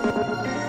Música